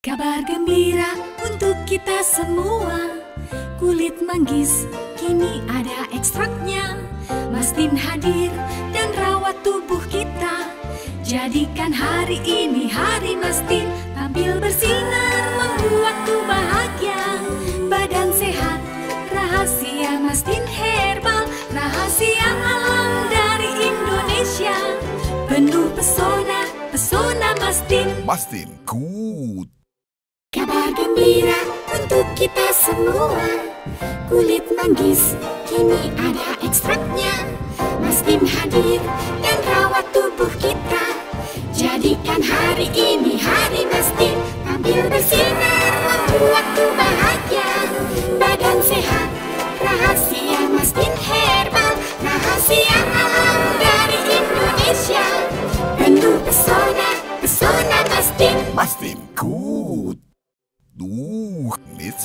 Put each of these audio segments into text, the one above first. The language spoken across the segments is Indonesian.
Kabar gembira untuk kita semua. Kulit manggis kini ada ekstraknya. Mastin hadir dan rawat tubuh kita. Jadikan hari ini hari Mastin Tampil bersinar membuatku bahagia. Badan sehat rahasia Mastin herbal. Rahasia alam dari Indonesia. Penuh pesona, pesona Mastin Mastin Good. Gembira untuk kita semua. Kulit manggis kini ada ekstraknya. Mastin hadir dan rawat tubuh kita. Jadikan hari ini hari Mastin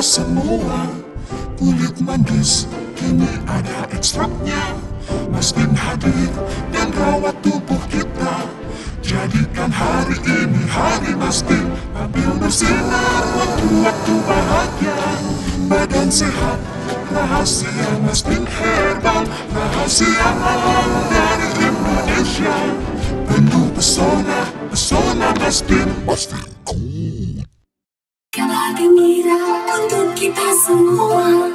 semua. Kulit manggis kini ada ekstraknya. Mastin hadir dan rawat tubuh kita. Jadikan hari ini hari Mastin Tampil bersinar membuatku bahagia Badan sehat Rahasia Mastin herbal Rahasia alam dari Indonesia Penuh pesona Pesona Mastin Mastin Cool Kabar gembira untuk kita semua.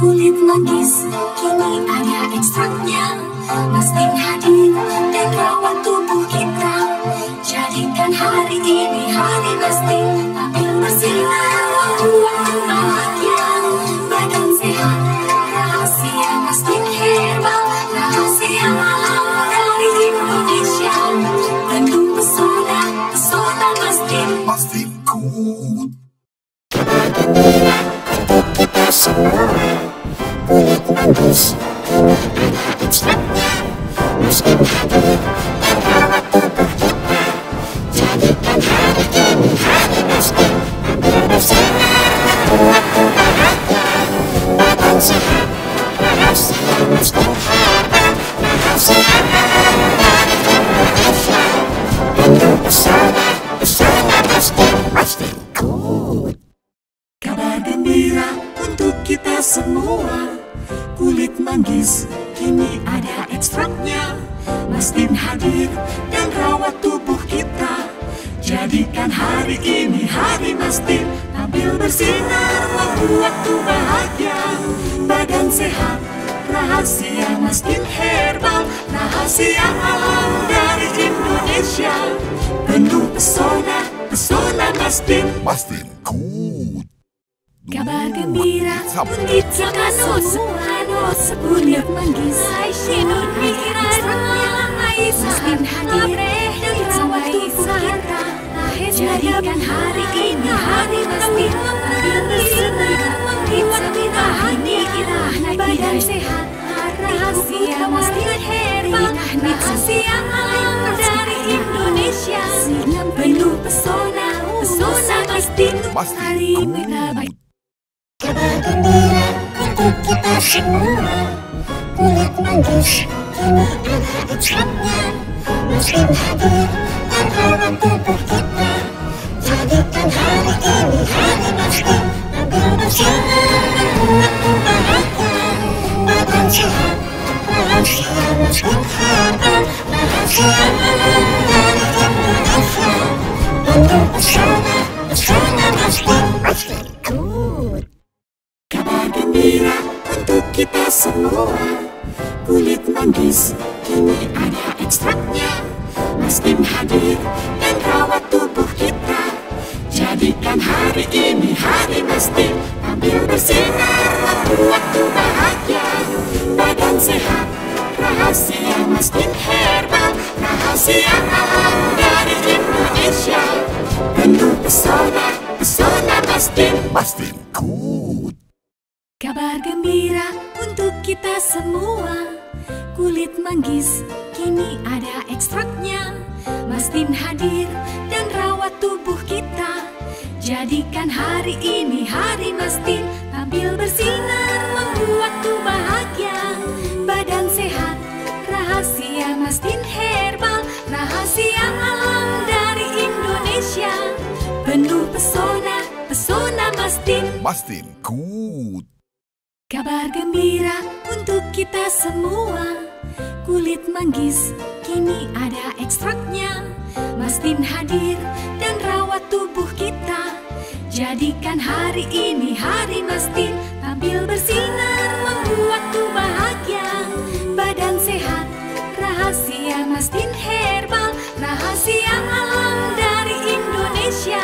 Kulit manggis kini ada ekstraknya. Mastin hadir dan rawat tubuh kita. Jadikan hari ini hari Mastin Tampil bersinar. Membuatku bahagia Badan sehat Rahasia Mastin herbal Rahasia alam dari Indonesia. Penuh pesona, pesona Mastin Mastin Cool kita Kulit manggis. Kini ada ekstraknya. Mastin hadir dan rawat tubuh kita. Jadikan hari ini hari Mastin. Tampil bersinar membuatku bahagia. Badan sehat Rahasia Mastin herbal. Rahasia alam dari Indonesia. Penuh pesona, pesona Mastin. Mastin Cool Kabar gembira kita semua Kulit manggis hadir tubuh kita Jadikan hari ini hari kita irah Badan sehat Rahasia dari Indonesia Penuh. pesona Pesona Mastin Hari Kabar gembira untuk kita semua Kulit manggis kini ada ekstraknya Maskin hadir dan rawat tubuh kita Jadikan hari ini hari Mastin Ambil bersinar membuatku bahagia Badan sehat Rahasia Maskin herbal Rahasia alam dari Indonesia penuh pesona, pesona Mastin, Mastin Good. Kita semua. Kulit manggis kini ada ekstraknya. Mastin hadir dan rawat tubuh kita. Jadikan hari ini hari Mastin Ambil bersinar waktu-waktu bahagia. Badan sehat Rahasia Mastin herbal. Rahasia alam dari Indonesia. Penuh pesona, pesona Mastin Mastin Good Kabar gembira untuk kita semua. Kulit manggis kini ada ekstraknya. Mastin hadir dan rawat tubuh kita. Jadikan hari ini hari Mastin. Tampil bersinar membuat tuh bahagia. Badan sehat Rahasia Mastin herbal. Rahasia alam dari Indonesia. Penuh pesona, pesona Mastin. Mastin Good Kabar gembira untuk kita semua. Kulit manggis kini ada ekstraknya. Mastin hadir dan rawat tubuh kita. Jadikan hari ini hari Mastin Tampil bersinar membuat tuh bahagia. Badan sehat Rahasia Mastin herbal Rahasia alam dari Indonesia.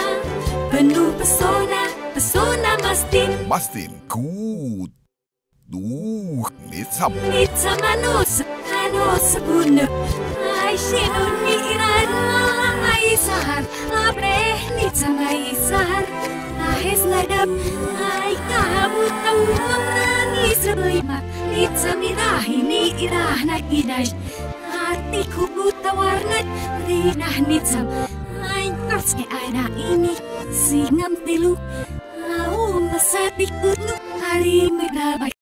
Penuh pesona, pesona Mastin. Mastin Good Duh, nitsam Nitsa manus, anus bunep Ay sinun mi irada Ay sahar, abre nitsa may sahar. Ahes ladap, ay kabut Ang nisa bayma Nitsa mirahi ni irah na kidash Hati ko butawarnat Rinah nitsam. Ay tarske ay na ini Singam tilu. Au masati kutnu Hari megabay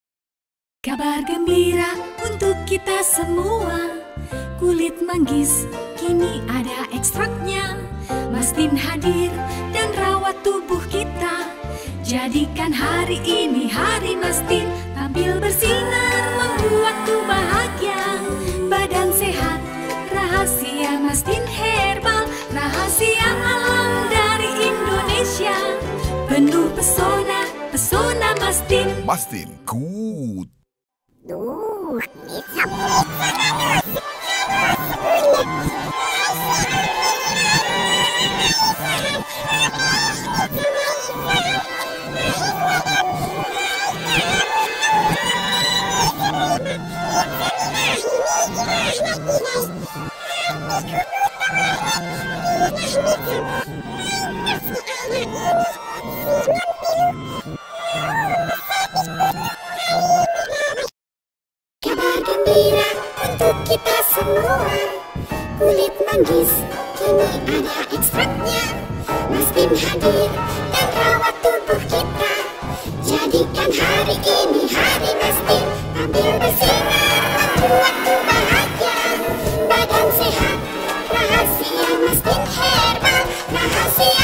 Kabar gembira untuk kita semua. Kulit manggis kini ada ekstraknya. Mastin hadir dan rawat tubuh kita. Jadikan hari ini hari Mastin. Tampil bersinar membuat tuh bahagia. Badan sehat Rahasia Mastin herbal. Rahasia alam dari Indonesia. Penuh pesona, pesona Mastin. Mastin Good Duh, nitsam. Kabar gembira untuk kita semua. Kulit manggis kini ada ekstraknya. Mastin hadir dan rawat tubuh kita. Jadikan hari ini hari Mastin Tampil bersinar membuat bahagia. Badan sehat Rahasia Mastin herbal Rahasia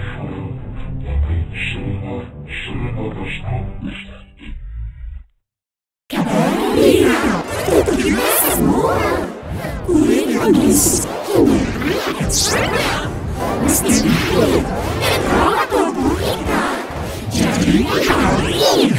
Mastin